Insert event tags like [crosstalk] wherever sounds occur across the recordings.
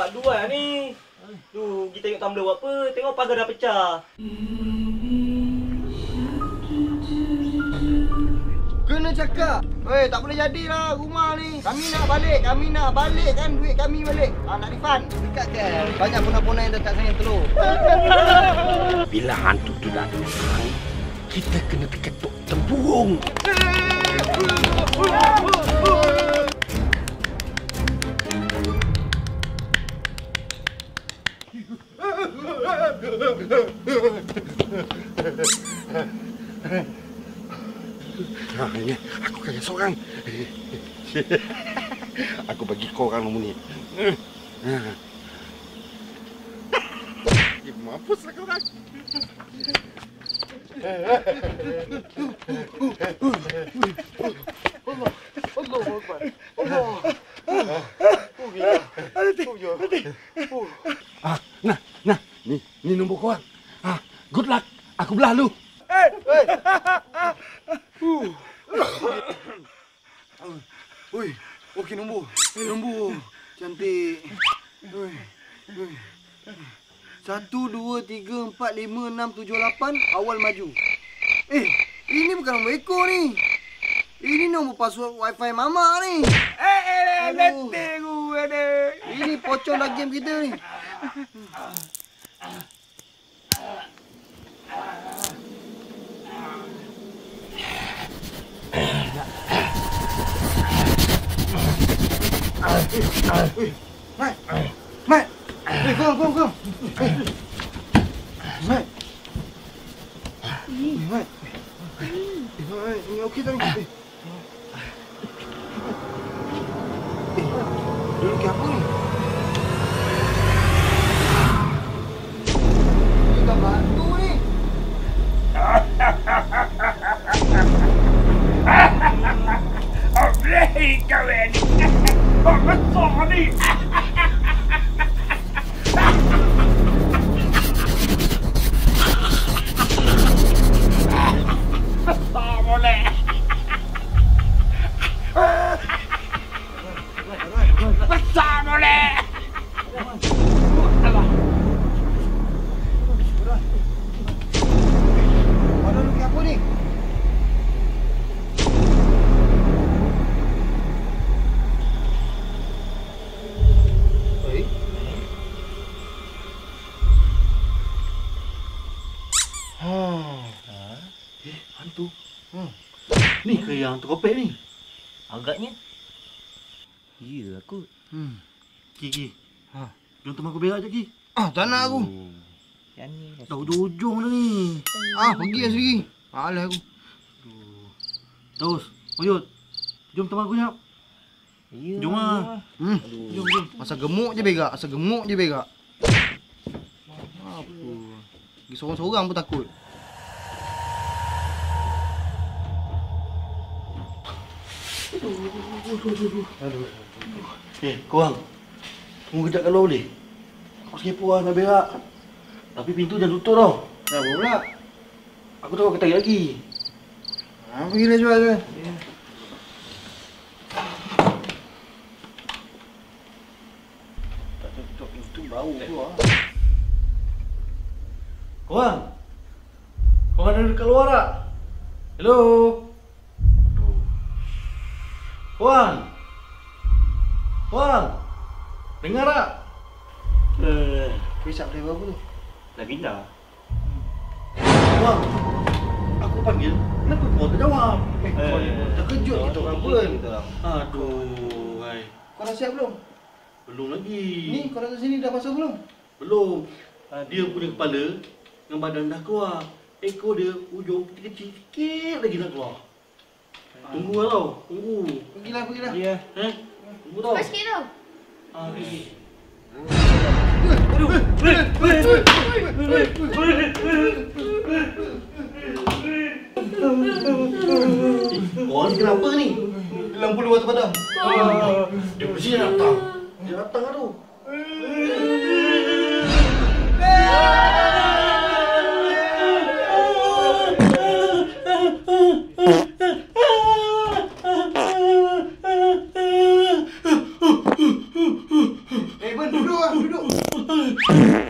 Pak Du lah ni. Tu, kita tengok tumbler buat apa? Tengok pagar dah pecah. Kena cakap. Weh, tak boleh jadilah rumah ni. Kami nak balik, kami nak balik kan duit kami balik. Ah, nak refund. Dekat kan. Banyak puna-puna yang dekat sana telur. [laughs] Bila hantu tu datang, kita kena ketuk tempurung. [laughs] seorang. [laughs] aku bagi kau orang nombor ni. Ha. Eh, Mampus lah kau orang. Ah, nah, nah, ni, ni nombor kau orang. Ah, good luck. Aku belah lu. 4, 5, 6, awal maju. Eh, ini bukan nombor Eko ni. Ini nombor password wifi mama ni. Eh, eh, eh, nanti gue ni. Ini pocong dah game kita ni. Mat! Mat! eh, eh, eh, eh, eh Mat. Eh, Mat. Eh, Mat, ni okey tak ni? Eh. Eh, duduk ke apa ni? Ni yang terkopek ni? Agaknya. Ya aku. Hmm. Ki, Ki. Ha. Jom teman aku berak je, Ki. Ah, tak nak aku. Yang ni. Dah hujung-hujung dah ni. Ah, pergi lah sendiri. Malas aku. Terus, Oyut. Jom teman aku jap. Ya. Jom lah. Hmm. Jom, jom. Asal gemuk je berak, asal gemuk je berak. Apa? Pergi seorang-seorang pun takut. Eh, korang. Tunggu kejap kalau boleh. Aku sekepo lah nak berak. Tapi pintu jangan tutup tau. Kenapa pula? Aku tahu aku tarik lagi. Ha, pergilah jual je. Tak tutup pintu bau keluar. Korang. Korang ada dekat luar tak? Hello. Korang. Korang. Dengar tak? Eh, Kisah driver apa tu? dah pindah. Korang. Aku panggil. Kenapa kau tak jawab? Eh, Eh, kau terkejut kita orang pun. Aduh. Hai. Kau dah siap belum? Belum lagi. Ni kau datang sini dah masuk belum? Belum. Dia punya kepala dengan badan dah keluar. Ekor dia ujung kecil sikit lagi nak keluar. Tunggu lah tau. Tunggu. Pergilah, pergilah. Ya. Eh? Tunggu tau. Cepat sikit tau. Ah, pergi. Kau ni kenapa ni? Lampu luar terpadam. Dia mesti datang. Dia datang lah tu. Yeah.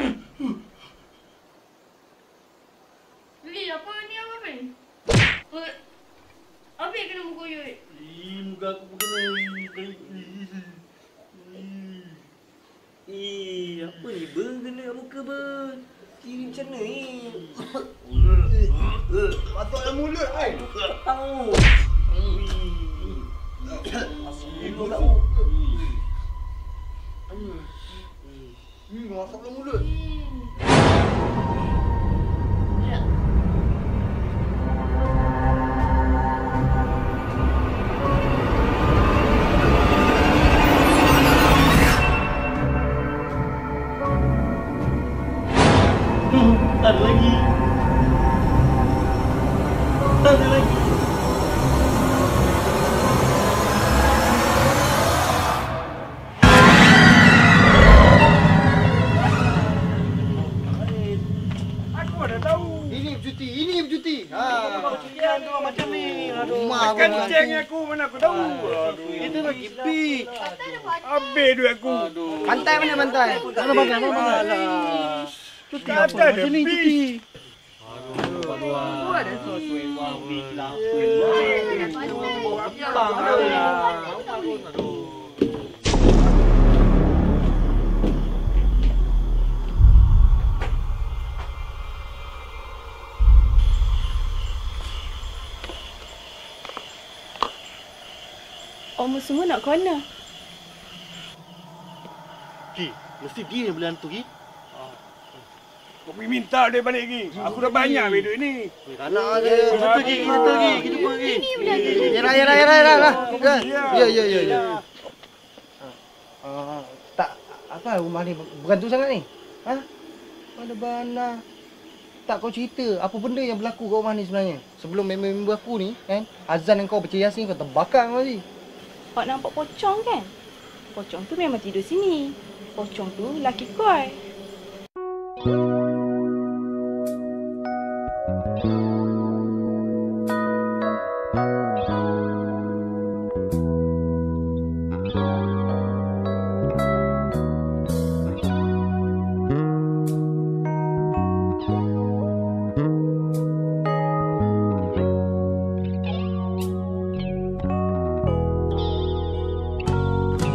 Pantai mana pantai? Mana pantai? Mana pantai? Tak ada Sini cuti. Om semua nak ke mana? Ki, mesti dia yang boleh hantu Ki. Kau pergi minta dia balik lagi. Aku dah banyak duit duit ni. Anak dia. Kita Ki, kita Ki, kita jumpa Ki. Yara, yara, yara, yara. yara. Ya, ya, ya, ya. Ah, tak apa rumah ni berantu sangat ni? Ha? Mana bana? Tak kau cerita apa benda yang berlaku kat rumah ni sebenarnya? Sebelum member-member aku ni, kan? Azan yang kau baca Yasin kau terbakar kau tadi. Awak nampak pocong kan? Pocong tu memang tidur sini. ô chồng đu là cái coi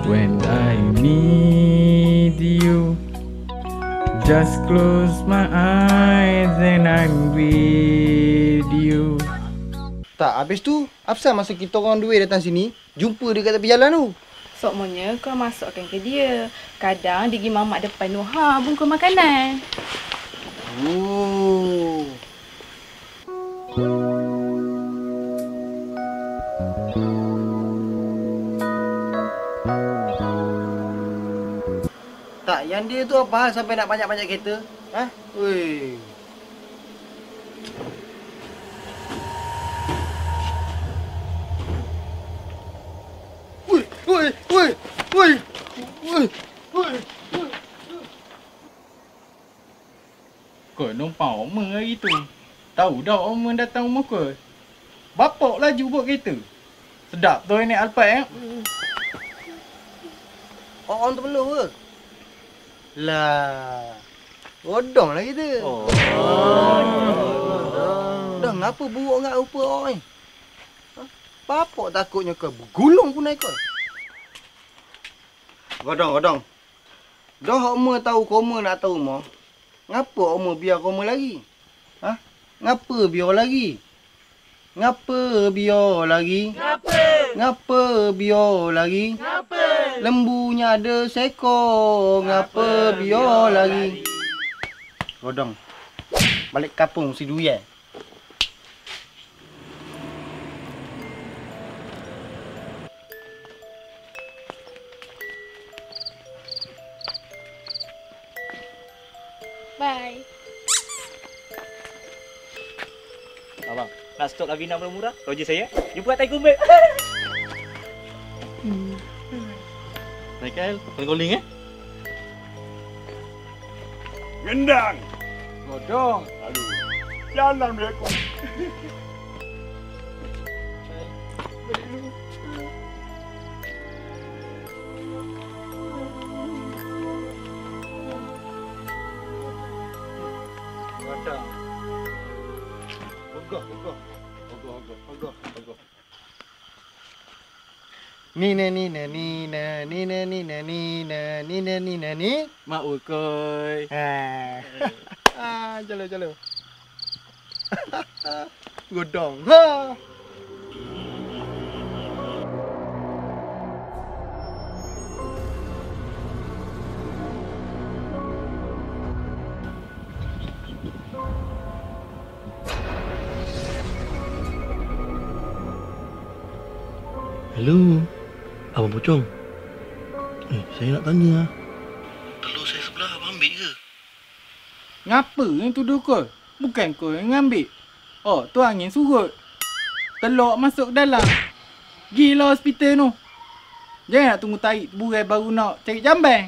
When I meet just close my eyes and I'm with you. Tak, habis tu, Afsal masa kita orang dua datang sini, jumpa dia kat tepi jalan tu. Sokmonya kau masukkan ke dia. Kadang dia pergi mamak depan tu. Ha, bungkus makanan. Oh. Tak, yang dia tu apa hal sampai nak banyak-banyak kereta? Ha? Weh. Woi, woi, woi, woi. Woi, woi. Kau numpang Oma hari tu. Tahu dah Oma datang rumah kau. Bapak laju buat kereta. Sedap tu naik Alphard eh. Oh, orang tu penuh ke? Lah. Bodong lah kita. Oh. Dah ngapa buruk ngak rupa orang ni? Ha? Bapak takutnya kau bergulung pun naik kau. Godong, godong. Dah Oma tahu koma nak tahu rumah. Ngapa Oma biar koma lagi? Ha? Ngapa biar lagi? Ngapa biar lagi? Ngapa? Ngapa biar lagi? Ngapa? Lembunya ada seekor. Ngapa biar lagi? Godong. Balik kampung si Duyan. Bye. Abang, nak stok Lavina murah-murah? Roger saya. Jumpa kat Tiger [laughs] cái trampoline ấy Gánh đàn. Ngồi trơn Aduh Jangan làm việc cùng Go, go, go. Ni na ni na ni na ni na ni na ni na ni na ni na ni. Mak ukoi. Ha. Ah, jalo jalo. Godong. Ha. Pocong. Eh, saya nak tanya. Telur saya sebelah abang ambil ke? Ngapa yang tuduh kau? Bukan kau yang ngambil. Oh, tu angin surut. Telok masuk dalam. Gila hospital tu. Jangan nak tunggu tarik burai baru nak cari jambang.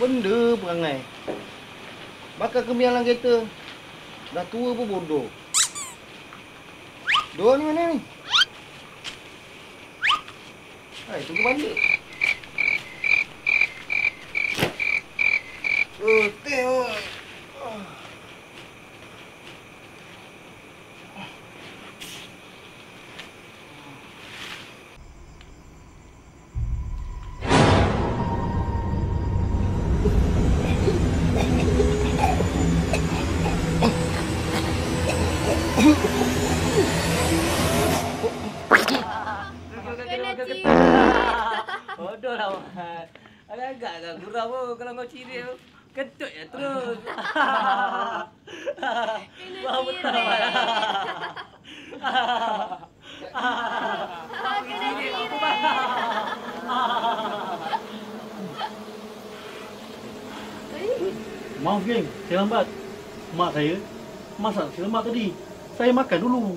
Benda perangai. Bakar dalam kereta. Dah tua pun bodoh. Dua ni mana ni? Hai, tunggu balik. Oh, teh Kan gurau pun kalau kau ciri tu. Kentut je terus. [laughs] Wah betul Mat. [laughs] Maaf geng, saya lambat. Mak saya masak saya lambat tadi. Saya makan dulu.